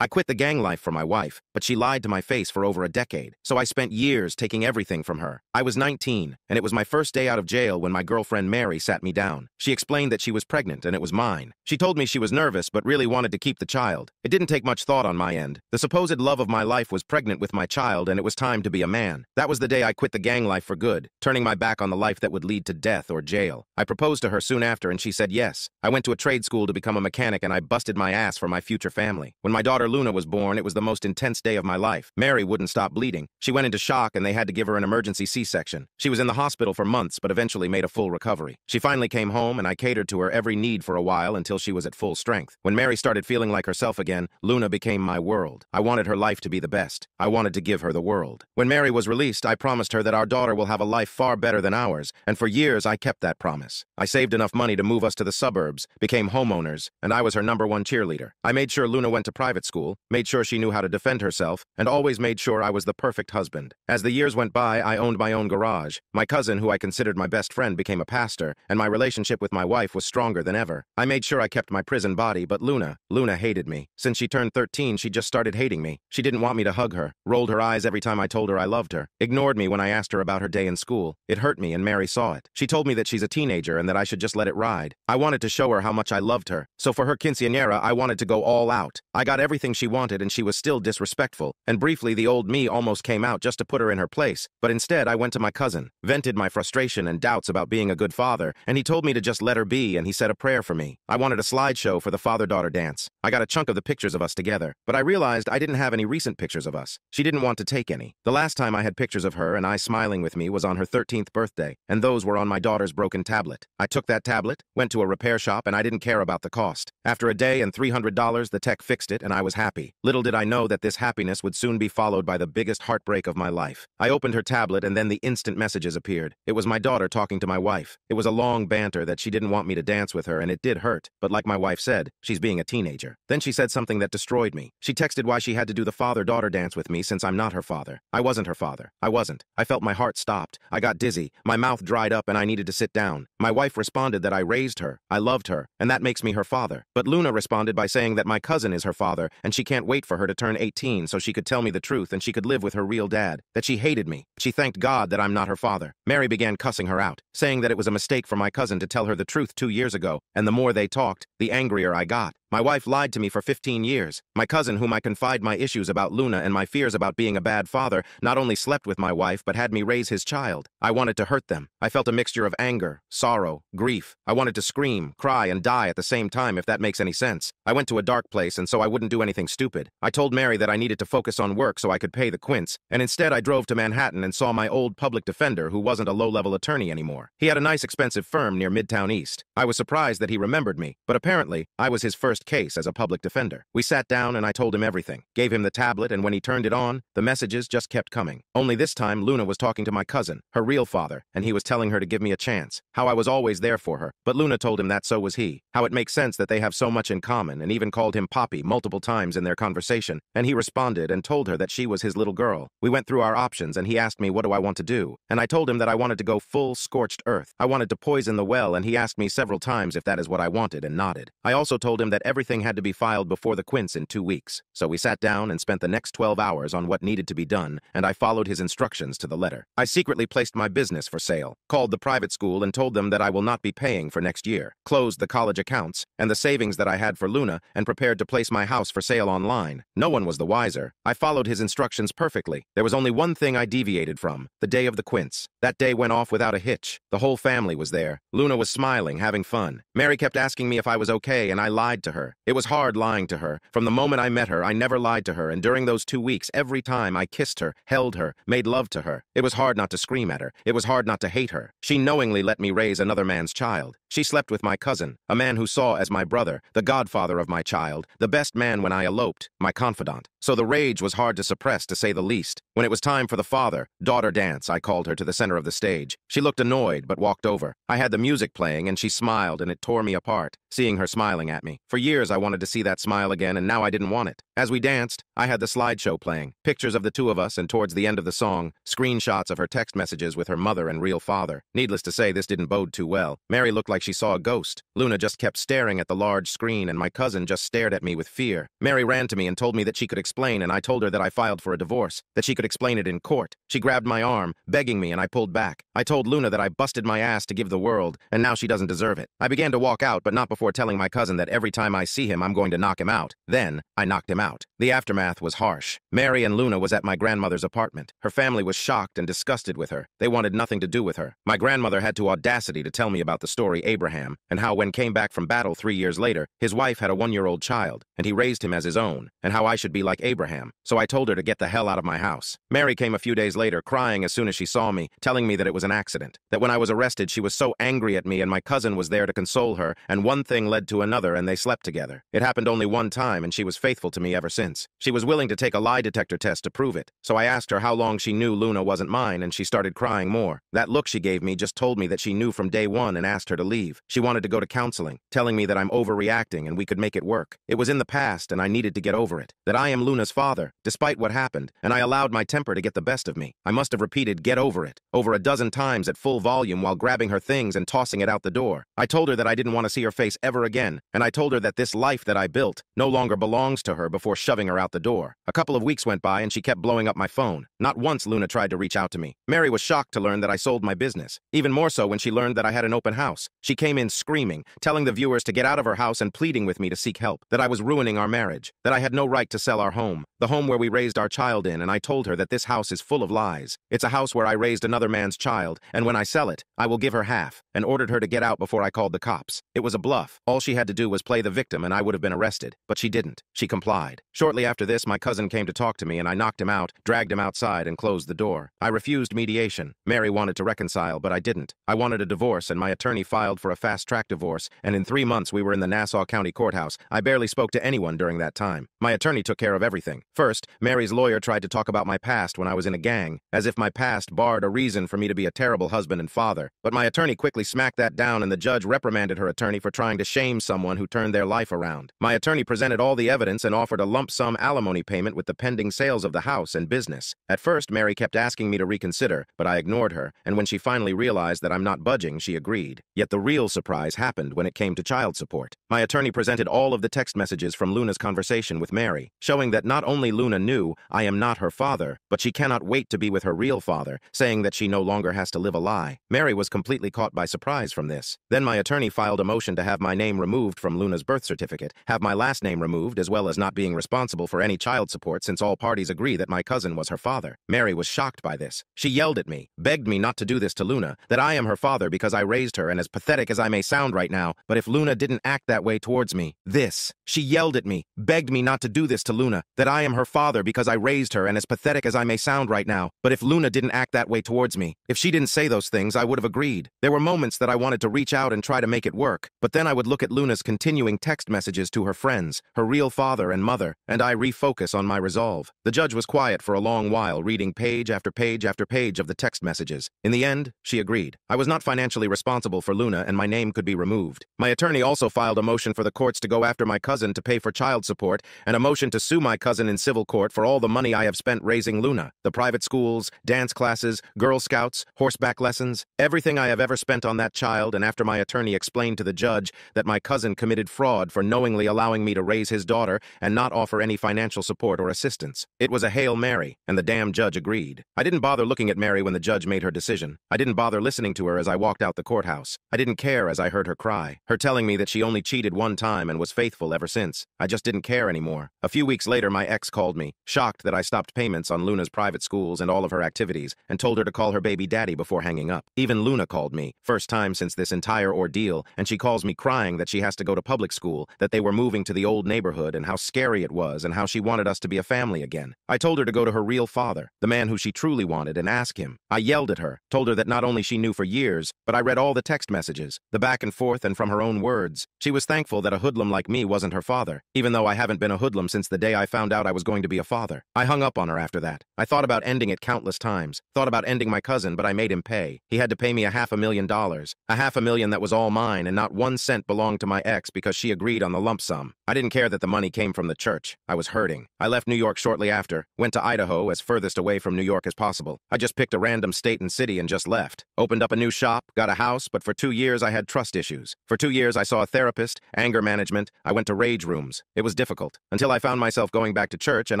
I quit the gang life for my wife, but she lied to my face for over a decade, so I spent years taking everything from her. I was 19, and it was my first day out of jail when my girlfriend Mary sat me down. She explained that she was pregnant and it was mine. She told me she was nervous but really wanted to keep the child. It didn't take much thought on my end. The supposed love of my life was pregnant with my child and it was time to be a man. That was the day I quit the gang life for good, turning my back on the life that would lead to death or jail. I proposed to her soon after and she said yes. I went to a trade school to become a mechanic and I busted my ass for my future family. When my daughter Luna was born, it was the most intense day of my life. Mary wouldn't stop bleeding. She went into shock and they had to give her an emergency C-section. She was in the hospital for months, but eventually made a full recovery. She finally came home and I catered to her every need for a while until she was at full strength. When Mary started feeling like herself again, Luna became my world. I wanted her life to be the best. I wanted to give her the world. When Mary was released, I promised her that our daughter will have a life far better than ours, and for years I kept that promise. I saved enough money to move us to the suburbs, became homeowners, and I was her number one cheerleader. I made sure Luna went to private school, made sure she knew how to defend herself, and always made sure I was the perfect husband. As the years went by, I owned my own garage. My cousin, who I considered my best friend, became a pastor, and my relationship with my wife was stronger than ever. I made sure I kept my prison body, but Luna, Luna hated me. Since she turned 13, she just started hating me. She didn't want me to hug her, rolled her eyes every time I told her I loved her, ignored me when I asked her about her day in school. It hurt me, and Mary saw it. She told me that she's a teenager and that I should just let it ride. I wanted to show her how much I loved her, so for her quinceañera, I wanted to go all out. I got everything she wanted, and she was still disrespectful, and briefly the old me almost came out just to put her in her place, but instead I went to my cousin, vented my frustration and doubts about being a good father, and he told me to just let her be and he said a prayer for me. I wanted a slideshow for the father-daughter dance. I got a chunk of the pictures of us together, but I realized I didn't have any recent pictures of us. She didn't want to take any. The last time I had pictures of her and I smiling with me was on her 13th birthday, and those were on my daughter's broken tablet. I took that tablet, went to a repair shop, and I didn't care about the cost. After a day and $300, the tech fixed it, and I was happy. Little did I know that this happiness would soon be followed by the biggest heartbreak of my life. I opened her tablet, and then the instant messages appeared. It was my daughter talking to my wife. It was a long banter that she didn't want me to dance with her, and it did hurt. But like my wife said, she's being a teenager. Then she said something that destroyed me. She texted why she had to do the father-daughter dance with me since I'm not her father. I wasn't her father. I wasn't. I felt my heart stopped. I got dizzy. My mouth dried up, and I needed to sit down. My wife responded that I raised her. I loved her, and that makes me her father. But Luna responded by saying that my cousin is her father, and she can't wait for her to turn 18 so she could tell me the truth and she could live with her real dad, that she hated me. She thanked God that I'm not her father. Mary began cussing her out, saying that it was a mistake for my cousin to tell her the truth two years ago, and the more they talked, the angrier I got. My wife lied to me for 15 years. My cousin, whom I confide my issues about Luna and my fears about being a bad father, not only slept with my wife, but had me raise his child. I wanted to hurt them. I felt a mixture of anger, sorrow, grief. I wanted to scream, cry, and die at the same time, if that makes any sense. I went to a dark place, and so I wouldn't do anything stupid. I told Mary that I needed to focus on work so I could pay the quints, and instead I drove to Manhattan and saw my old public defender who wasn't a low-level attorney anymore. He had a nice expensive firm near Midtown East. I was surprised that he remembered me, but apparently I was his first case as a public defender. We sat down and I told him everything, gave him the tablet, and when he turned it on, the messages just kept coming. Only this time, Luna was talking to my cousin, her real father, and he was telling her to give me a chance, how I was always there for her. But Luna told him that so was he, how it makes sense that they have so much in common, and even called him Poppy multiple times in their conversation, and he responded and told her that she was his little girl. We went through our options, and he asked me what do I want to do, and I told him that I wanted to go full scorched earth. I wanted to poison the well, and he asked me several times if that is what I wanted, and nodded. I also told him that everything had to be filed before the quince in two weeks, so we sat down and spent the next 12 hours on what needed to be done, and I followed his instructions to the letter. I secretly placed my business for sale, called the private school and told them that I will not be paying for next year, closed the college accounts, and the savings that I had for Luna, and prepared to place my house for sale online. No one was the wiser. I followed his instructions perfectly. There was only one thing I deviated from, the day of the quince. That day went off without a hitch. The whole family was there. Luna was smiling, having fun. Mary kept asking me if I was okay, and I lied to her. It was hard lying to her. From the moment I met her, I never lied to her, and during those two weeks, every time I kissed her, held her, made love to her. It was hard not to scream at her. It was hard not to hate her. She knowingly let me raise another man's child. She slept with my cousin, a man who saw as my brother, the godfather of my child, the best man when I eloped, my confidant. So the rage was hard to suppress, to say the least. When it was time for the father-daughter dance, I called her to the center of the stage. She looked annoyed, but walked over. I had the music playing, and she smiled, and it tore me apart, seeing her smiling at me. For years, I wanted to see that smile again, and now I didn't want it. As we danced, I had the slideshow playing, pictures of the two of us, and towards the end of the song, screenshots of her text messages with her mother and real father. Needless to say, this didn't bode too well. Mary looked like like she saw a ghost. Luna just kept staring at the large screen, and my cousin just stared at me with fear. Mary ran to me and told me that she could explain, and I told her that I filed for a divorce, that she could explain it in court. She grabbed my arm, begging me, and I pulled back. I told Luna that I busted my ass to give the world, and now she doesn't deserve it. I began to walk out, but not before telling my cousin that every time I see him, I'm going to knock him out. Then, I knocked him out. The aftermath was harsh. Mary and Luna was at my grandmother's apartment. Her family was shocked and disgusted with her. They wanted nothing to do with her. My grandmother had to audacity to tell me about the story Abraham, and how when came back from battle three years later, his wife had a one-year-old child, and he raised him as his own, and how I should be like Abraham. So I told her to get the hell out of my house. Mary came a few days later, crying as soon as she saw me, telling me that it was an accident, that when I was arrested she was so angry at me and my cousin was there to console her, and one thing led to another and they slept together. It happened only one time, and she was faithful to me ever since. She was willing to take a lie detector test to prove it, so I asked her how long she knew Luna wasn't mine, and she started crying more. That look she gave me just told me that she knew from day one and asked her to leave. She wanted to go to counseling, telling me that I'm overreacting and we could make it work. It was in the past, and I needed to get over it. That I am Luna's father, despite what happened, and I allowed my temper to get the best of me. I must have repeated, get over it, over a dozen times at full volume while grabbing her things and tossing it out the door. I told her that I didn't want to see her face ever again, and I told her that this life that I built no longer belongs to her before shoving her out the door. A couple of weeks went by and she kept blowing up my phone. Not once Luna tried to reach out to me. Mary was shocked to learn that I sold my business. Even more so when she learned that I had an open house. She came in screaming, telling the viewers to get out of her house and pleading with me to seek help, that I was ruining our marriage, that I had no right to sell our home, the home where we raised our child in, and I told her that this house is full of lies. It's a house where I raised another man's child, and when I sell it, I will give her half, and ordered her to get out before I called the cops. It was a bluff. All she had to do was play the victim and I would have been arrested, but she didn't. She complied. Shortly after this, my cousin came to talk to me and I knocked him out, dragged him outside, and closed the door. I refused mediation. Mary wanted to reconcile, but I didn't. I wanted a divorce, and my attorney filed for a fast-track divorce, and in three months we were in the Nassau County Courthouse. I barely spoke to anyone during that time. My attorney took care of everything. First, Mary's lawyer tried to talk about my past when I was in a gang, as if my past barred a reason for me to be a terrible husband and father. But my attorney quickly smacked that down and the judge reprimanded her attorney for trying to shame someone who turned their life around. My attorney presented all the evidence and offered a lump sum alimony payment with the pending sales of the house and business. At first, Mary kept asking me to reconsider, but I ignored her, and when she finally realized that I'm not budging, she agreed. Yet the real surprise happened when it came to child support. My attorney presented all of the text messages from Luna's conversation with Mary, showing that not only Luna knew I am not her father, but she cannot wait to be with her real father, saying that she no longer has to live a lie. Mary was completely caught by surprise from this. Then my attorney filed a motion to have my name removed from Luna's birth certificate, have my last name removed, as well as not being responsible for any child support since all parties agree that my cousin was her father. Mary was shocked by this. She yelled at me, begged me not to do this to Luna, that I am her father because I raised her, and as pathetic as I may sound right now, but if Luna didn't act that way towards me, this. She yelled at me, begged me not to do this to Luna, that I am her father because I raised her, and as pathetic as I may sound right now, but if Luna didn't act that way towards me, if she didn't say those things, I would have agreed. There were moments that I wanted to reach out and try to make it work, but then I would look at Luna's continuing text messages to her friends, her real father and mother, and I refocus on my resolve. The judge was quiet for a long while, reading page after page after page of the text messages. In the end, she agreed. I was not financially responsible for Luna, and my name could be removed. My attorney also filed a motion for the courts to go after my cousin to pay for child support, and a motion to sue my cousin in civil court for all the money I have spent raising Luna, the private schools, dance classes, Girl Scouts, horseback lessons, everything I have ever spent on that child, and after my attorney explained to the judge that my cousin committed fraud for knowingly allowing me to raise his daughter and not offer any financial support or assistance. It was a Hail Mary, and the damn judge agreed. I didn't bother looking at Mary when the judge made her decision. I didn't bother listening to her as I walked out the courthouse. I didn't care as I heard her cry, her telling me that she only cheated one time and was faithful ever since. I just didn't care anymore. A few weeks later, my ex called me, shocked that I stopped payments on Luna's private schools and all of her activities, and told her to call her baby daddy before hanging up. Even Luna called me, first time since this entire ordeal, and she calls me crying that she has to go to public school, that they were moving to the old neighborhood and how scary it was and how she wanted us to be a family again. I told her to go to her real father, the man who she truly wanted, and ask him. I yelled at her, told her that not only she knew for years, but I read all the text messages, the back and forth and from her own words. She was thankful that a hoodlum like me wasn't her father, even though I haven't been a hoodlum since the day I found out I was going to be a father. I hung up on her after that. I thought about ending it countless times, thought about ending my cousin, but I made him pay. He had to pay me a half a million dollars, a half a million that was all mine, and not one cent belonged to my ex because she agreed on the lump sum. I didn't care that the money came from the church. I was hurting. I left New York shortly after, went to Idaho as furthest away from New York as possible. I just picked a random state and city and just left. Opened up a new shop, got a house, but for two years, years, I had trust issues. For two years, I saw a therapist, anger management, I went to rage rooms. It was difficult, until I found myself going back to church, and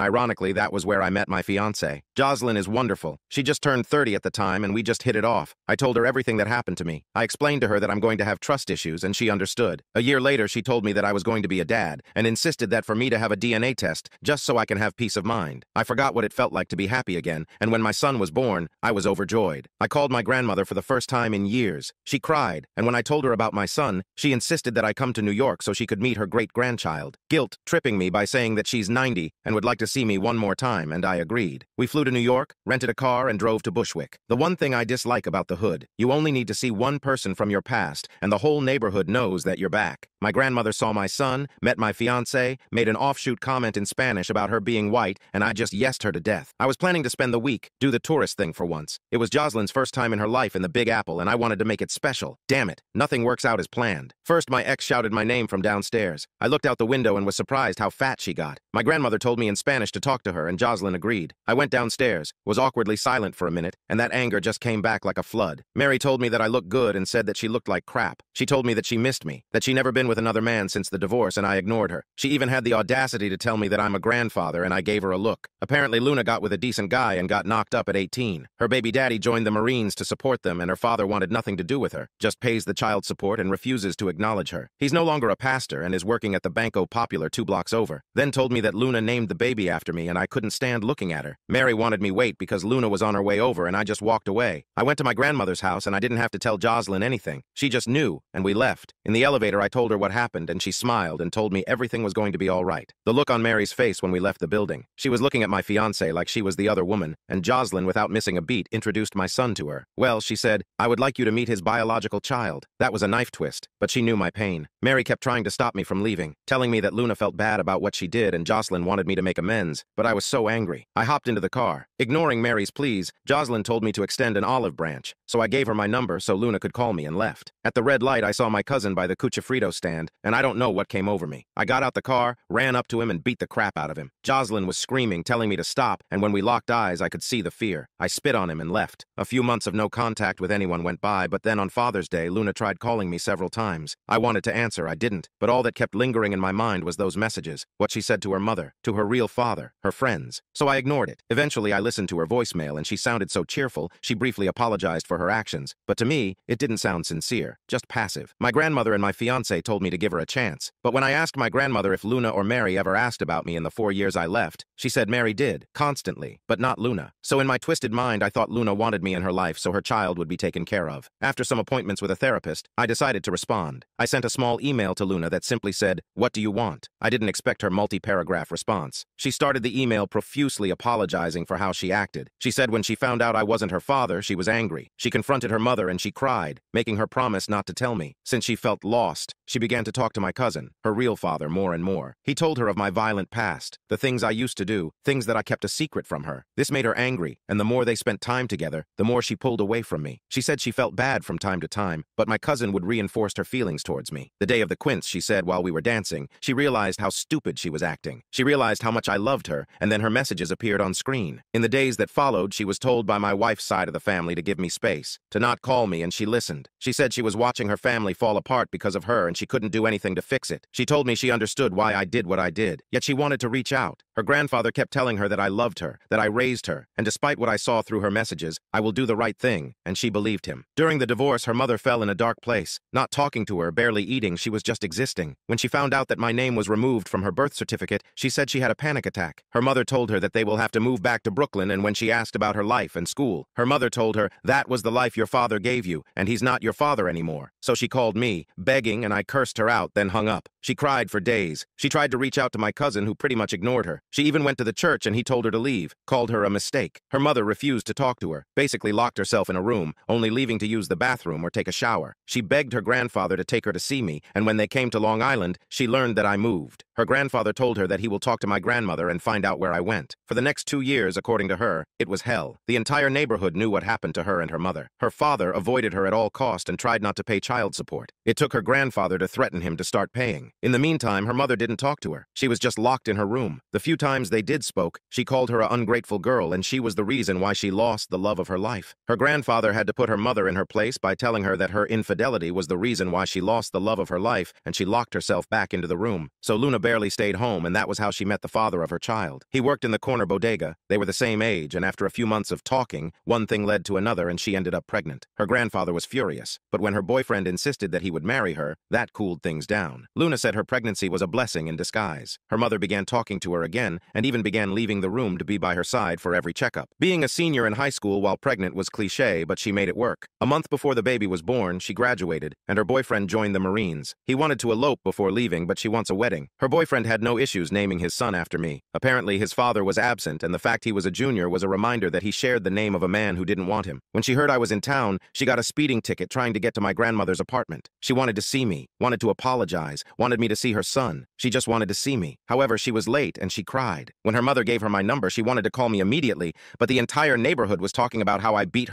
ironically, that was where I met my fiancée. Jocelyn is wonderful. She just turned 30 at the time, and we just hit it off. I told her everything that happened to me. I explained to her that I'm going to have trust issues, and she understood. A year later, she told me that I was going to be a dad, and insisted that for me to have a DNA test, just so I can have peace of mind. I forgot what it felt like to be happy again, and when my son was born, I was overjoyed. I called my grandmother for the first time in years. She cried, and when I told her about my son, she insisted that I come to New York so she could meet her great-grandchild, guilt tripping me by saying that she's 90 and would like to see me one more time, and I agreed. We flew to New York, rented a car, and drove to Bushwick. The one thing I dislike about the hood, you only need to see one person from your past, and the whole neighborhood knows that you're back. My grandmother saw my son, met my fiancé, made an offshoot comment in Spanish about her being white, and I just yesed her to death. I was planning to spend the week, do the tourist thing for once. It was Jocelyn's first time in her life in the Big Apple, and I wanted to make it special. Damn it, nothing works out as planned. First, my ex shouted my name from downstairs. I looked out the window and was surprised how fat she got. My grandmother told me in Spanish to talk to her, and Jocelyn agreed. I went downstairs, was awkwardly silent for a minute, and that anger just came back like a flood. Mary told me that I looked good and said that she looked like crap. She told me that she missed me, that she never been with another man since the divorce, and I ignored her. She even had the audacity to tell me that I'm a grandfather, and I gave her a look. Apparently, Luna got with a decent guy and got knocked up at 18. Her baby daddy joined the Marines to support them, and her father wanted nothing to do with her, just pays the child support and refuses to acknowledge her. He's no longer a pastor and is working at the Banco Popular two blocks over. Then told me that Luna named the baby after me, and I couldn't stand looking at her. Mary wanted me wait because Luna was on her way over, and I just walked away. I went to my grandmother's house, and I didn't have to tell Jocelyn anything. She just knew, and we left. In the elevator, I told her what happened, and she smiled and told me everything was going to be all right. The look on Mary's face when we left the building. She was looking at my fiancé like she was the other woman, and Jocelyn, without missing a beat, introduced my son to her. Well, she said, I would like you to meet his biological child. That was a knife twist, but she knew my pain. Mary kept trying to stop me from leaving, telling me that Luna felt bad about what she did and Jocelyn wanted me to make amends, but I was so angry. I hopped into the car. Ignoring Mary's pleas, Jocelyn told me to extend an olive branch, so I gave her my number so Luna could call me and left. At the red light, I saw my cousin by the Cuchifrito stand, and I don't know what came over me. I got out the car, ran up to him, and beat the crap out of him. Jocelyn was screaming, telling me to stop, and when we locked eyes, I could see the fear. I spit on him and left. A few months of no contact with anyone went by, but then on Father's Day, Luna tried calling me several times. I wanted to answer, I didn't, but all that kept lingering in my mind was those messages, what she said to her mother, to her real father, her friends. So I ignored it. Eventually, I listened to her voicemail, and she sounded so cheerful, she briefly apologized for her actions. But to me, it didn't sound sincere, just passive. My grandmother and my fiancé told me to give her a chance. But when I asked my grandmother if Luna or Mary ever asked about me in the four years I left, she said Mary did, constantly, but not Luna. So in my twisted mind, I thought Luna wanted me in her life so her child would be taken care of. After some appointments with a therapist, I decided to respond. I sent a small email to Luna that simply said, What do you want? I didn't expect her multi-paragraph response. She started the email profusely apologizing for how she acted. She said when she found out I wasn't her father, she was angry. She confronted her mother and she cried, making her promise not to tell me. Since she felt lost, she began to talk to my cousin, her real father, more and more. He told her of my violent past, the things I used to do, things that I kept a secret from her. This made her angry, and the more they spent time together, the more she pulled away from me. She said she felt bad from time to time, but my cousin would reinforce her feelings towards me. The day of the quince, she said while we were dancing, she realized how stupid she was acting. She realized how much I loved her, and then her messages appeared on screen. In the days that followed, she was told by my wife's side of the family to give me space, to not call me, and she listened. She said she was watching her family fall apart because of her and she couldn't do anything to fix it. She told me she understood why I did what I did, yet she wanted to reach out. Her grandfather kept telling her that I loved her, that I raised her, and despite what I saw through her messages, I will do the right thing, and she believed him. During the divorce, her mother fell in a dark place. Not talking to her, barely eating, she was just existing. When she found out that my name was removed from her birth certificate, she said she had a panic attack. Her mother told her that they will have to move back to Brooklyn, and when she asked about her life and school, her mother told her that was the life your father gave you, and he's not your father anymore. So she called me, begging, and I cursed her out, then hung up. She cried for days. She tried to reach out to my cousin, who pretty much ignored her. She even went to the church, and he told her to leave, called her a mistake. Her mother refused to talk to her, basically locked herself in a room, only leaving to use the bathroom or take a shower. She begged her grandfather to take her to see me, and when they came to Long Island, she learned that I moved. Her grandfather told her that he will talk to my grandmother and find out where I went. For the next two years, according to her, it was hell. The entire neighborhood knew what happened to her and her mother. Her father avoided her at all cost and tried not to pay child support. It took her grandfather to threaten him to start paying. In the meantime, her mother didn't talk to her. She was just locked in her room. The few times they did spoke, she called her a ungrateful girl, and she was the reason why she lost the love of her life. Her grandfather had to put her mother in her place by telling her that her infidelity was the reason why she lost the love of her life, and she locked herself back into the room. So Luna barely stayed home, and that was how she met the father of her child. He worked in the corner bodega. They were the same age, and after a few months of talking, one thing led to another, and she ended up pregnant. Her grandfather was furious, but when her boyfriend insisted that he would marry her, that cooled things down. Luna said her pregnancy was a blessing in disguise. Her mother began talking to her again, and even began leaving the room to be by her side for every checkup. Being a senior in high school while pregnant was cliche, but she made it work. A month before the baby was born, she graduated, and her boyfriend joined the Marines. He wanted to elope before leaving, but she wants a wedding. Her boyfriend had no issues naming his son after me. Apparently, his father was absent, and the fact he was a junior was a reminder that he shared the name of a man who didn't want him. When she heard I was in town, she got a speeding ticket trying to get to my grandmother's apartment. She wanted to see me, wanted to apologize, wanted me to see her son. She just wanted to see me. However, she was late, and she cried. When her mother gave her my number, she wanted to call me immediately, but the entire neighborhood was talking about how I beat